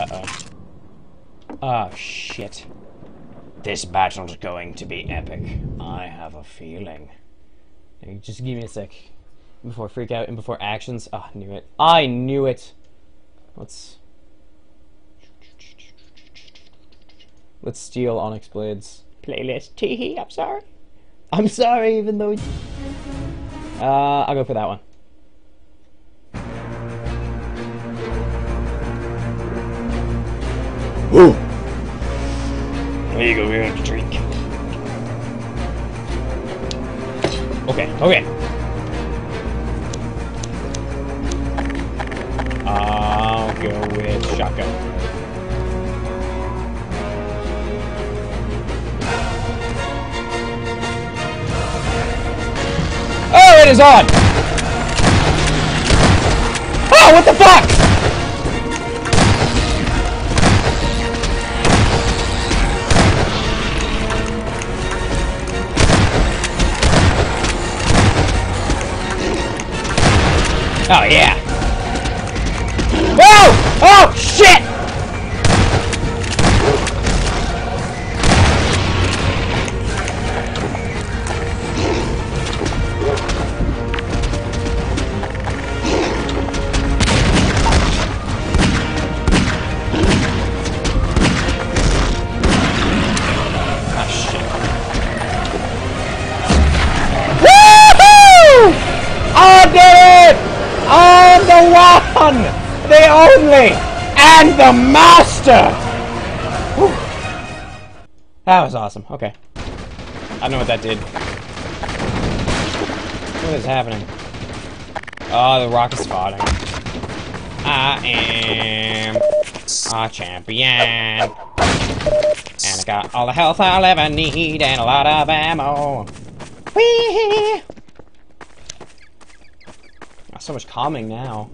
Uh-oh. Oh, shit. This battle's going to be epic. I have a feeling. Just give me a sec. Before freak out and before actions. Oh, I knew it. I knew it! Let's... Let's steal Onyx Blades. Playlist. Teehee, I'm sorry. I'm sorry, even though... Uh, I'll go for that one. Ooh. There you go, we're gonna drink. Okay, okay. I'll go with shotgun. Oh, it is on! Oh, what the fuck? Oh, yeah. Oh! Oh, shit! And the master! Whew. That was awesome. Okay. I don't know what that did. What is happening? Oh, the rock is spotting. I am a champion. And I got all the health I'll ever need and a lot of ammo. Whee! So much calming now.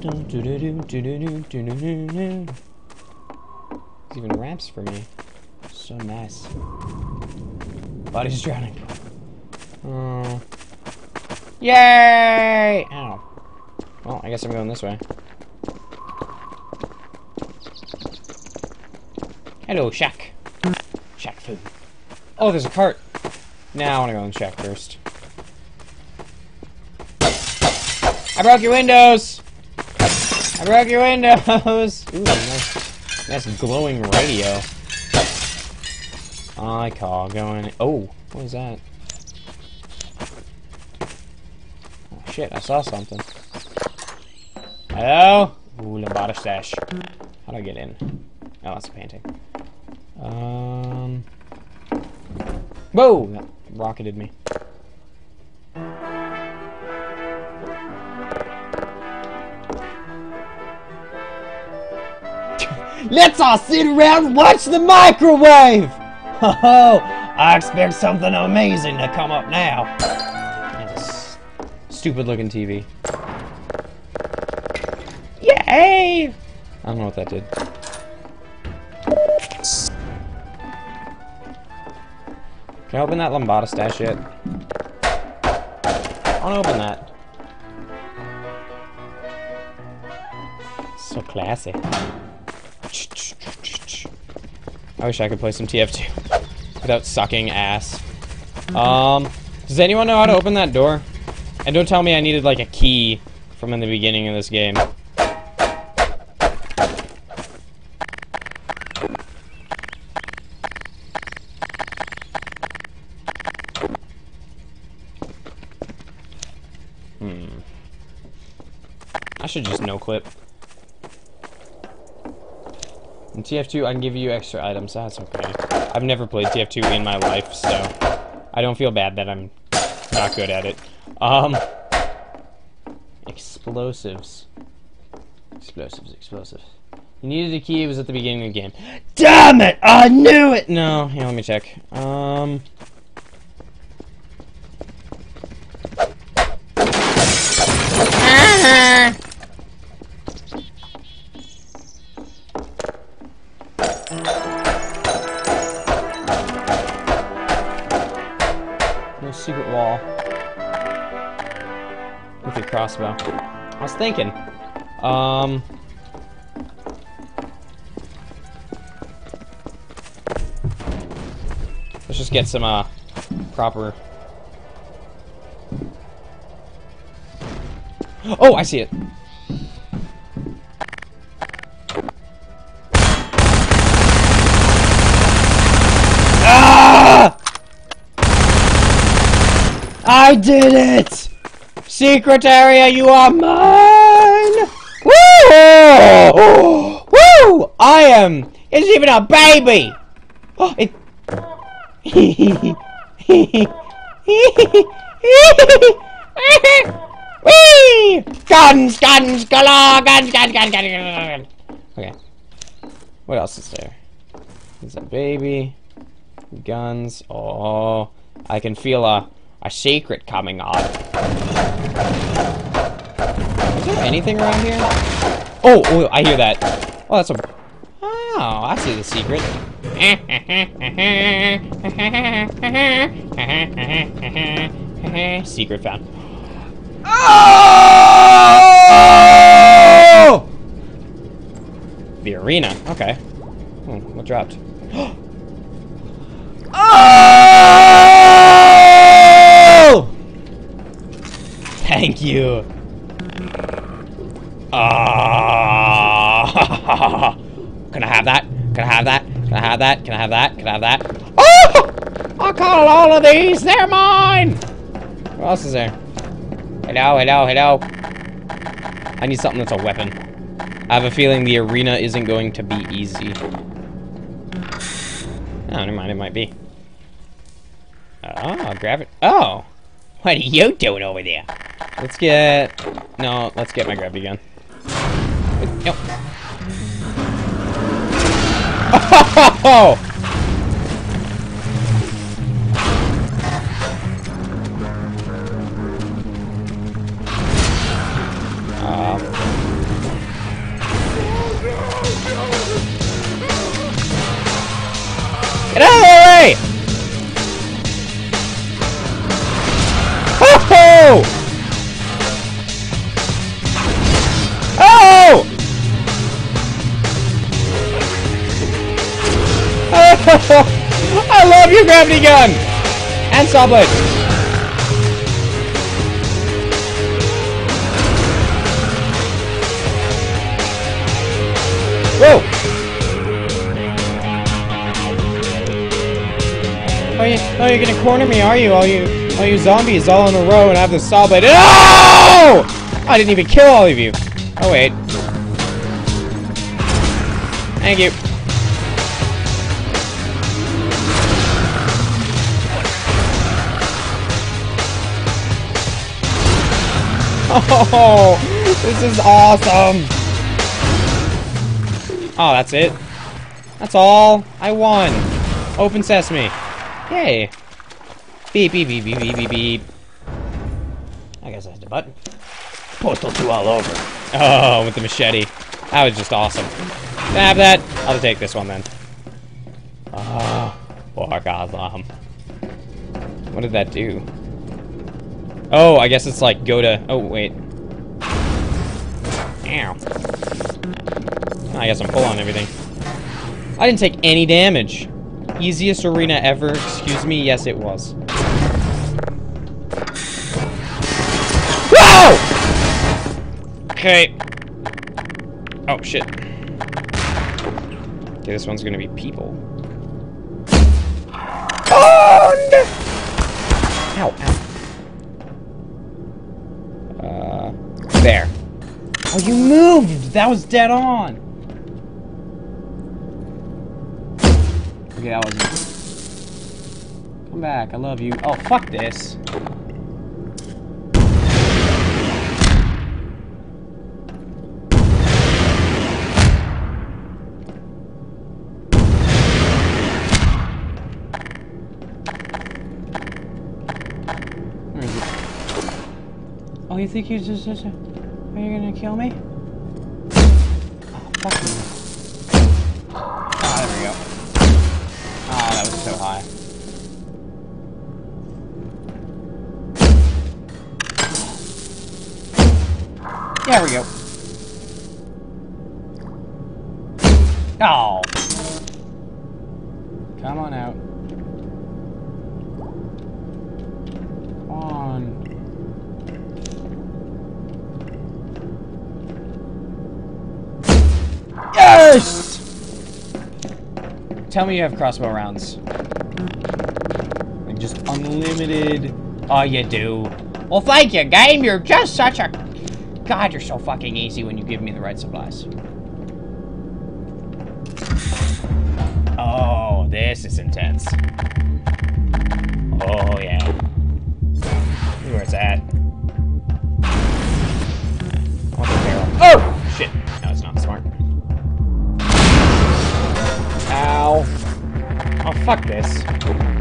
There's even ramps for me. So nice. Body's drowning. Oh. Yay! Ow. Well, I guess I'm going this way. Hello, Shack. Shack food. Oh, there's a cart. Now I want to go in Shack first. I broke your windows! I broke your windows! Ooh, nice, nice glowing radio. I call going. Oh, what is that? Oh shit, I saw something. Hello? Ooh, Lambda stash. How do I get in? Oh, that's a painting. Um. Whoa! That rocketed me. Let's all sit around and watch the microwave! Oh, I expect something amazing to come up now. Stupid looking TV. Yay! I don't know what that did. Can I open that Lambda stash yet? I want to open that. So classy. I wish I could play some TF2 without sucking ass. Um, does anyone know how to open that door? And don't tell me I needed like a key from in the beginning of this game. Hmm. I should just no clip. In TF2, I can give you extra items. That's okay. I've never played TF2 in my life, so I don't feel bad that I'm not good at it. Um, explosives. Explosives, explosives. You needed a key, it was at the beginning of the game. Damn it! I knew it! No, here, let me check. Um... crossbow. I was thinking. Um. Let's just get some uh, proper. Oh, I see it. Ah! I did it! Secret area, you are mine! Woo! Woo! I am. It's even a baby. Oh, it. Whee! Guns, guns, galore, guns, guns, guns, guns, guns. Okay. What else is there? There's a baby. Guns. Oh, I can feel a a secret coming on. Is there anything around here? Oh, oh, I hear that. Oh, that's a. Oh, I see the secret. secret found. Oh! The arena. Okay. Hmm, what dropped? oh! Thank you. Ah! Can I have that? Can I have that? Can I have that? Can I have that? Can I have that? Oh! I call all of these. They're mine. What else is there? Hello, hello, hello. I need something that's a weapon. I have a feeling the arena isn't going to be easy. Oh, never mind, it might be. Oh, grab it. Oh! What are you doing over there? Let's get... No, let's get my gravity gun. Nope. Oh! Your gravity gun! And saw blade. Whoa! Oh, you, oh, you're gonna corner me, are you? All you, all you zombies all in a row, and I have the saw blade. Oh! I didn't even kill all of you. Oh wait. Thank you. Oh, this is awesome. Oh, that's it? That's all? I won. Open sesame. Yay. Beep, beep, beep, beep, beep, beep, beep. I guess I hit the button. Postal 2 all over. Oh, with the machete. That was just awesome. Can I have that? I'll take this one then. Ah, oh, orgasm. What did that do? Oh, I guess it's like go to... Oh, wait. Ow. I guess I'm full on everything. I didn't take any damage. Easiest arena ever. Excuse me. Yes, it was. Whoa! Okay. Oh, shit. Okay, this one's gonna be people. Oh, ow. Oh, you moved! That was dead on! Okay, that wasn't... Come back, I love you. Oh, fuck this. Oh, you think just, just... Are you gonna kill me? Oh. Ah, there we go. Ah, that was so high. There we go. Oh. Come on out. Yes! Tell me you have crossbow rounds. Like just unlimited. Oh, you do. Well, thank you, game. You're just such a. God, you're so fucking easy when you give me the right supplies. Oh, this is intense. Oh, yeah. Where it's at. Fuck this.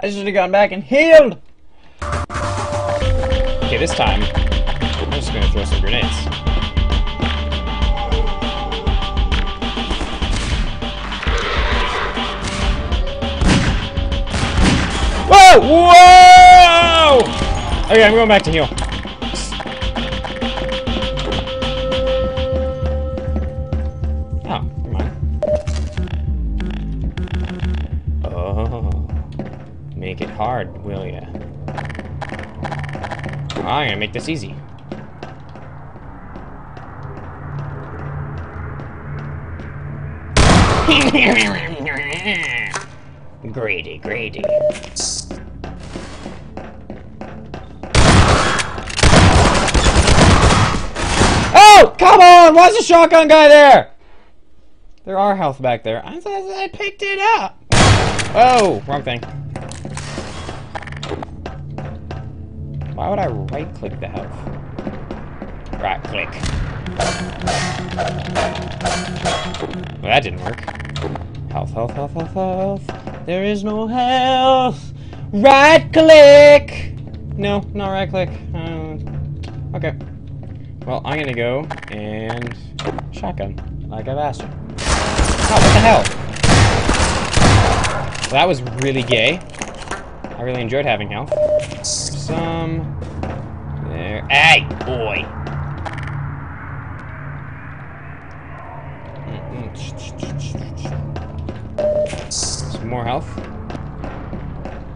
I should have gone back and healed. Okay, this time, I'm just gonna throw some grenades. Whoa! Whoa! Okay, I'm going back to heal. Make it hard, will ya? I'm gonna make this easy. Greedy, greedy. Oh, come on! Why's the shotgun guy there? There are health back there. I thought I picked it up. Oh, wrong thing. Why would I right click the health? Right click. Well, that didn't work. Health, health, health, health, health. There is no health. Right click. No, not right click. Uh, okay. Well, I'm gonna go and shotgun, like I've asked. Oh, what the hell? Well, that was really gay. I really enjoyed having health. Some. There. Hey, boy. Some more health.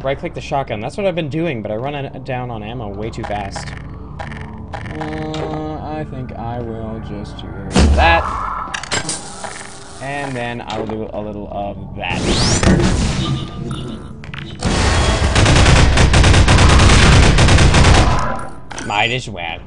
Right click the shotgun. That's what I've been doing, but I run down on ammo way too fast. Uh, I think I will just do that. And then I will do a little of that. Might as well.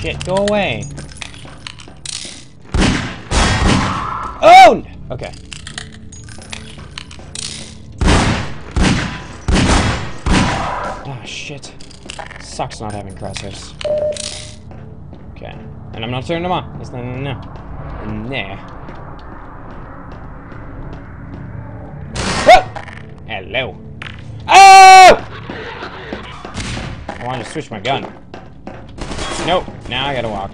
Shit, go away. Oh! Okay. Ah, shit. Sucks not having crosshairs. Okay. And I'm not turning them on. Yes, no, no, no. Nah. Hello. Oh! I wanted to switch my gun. Nope. Now I gotta walk.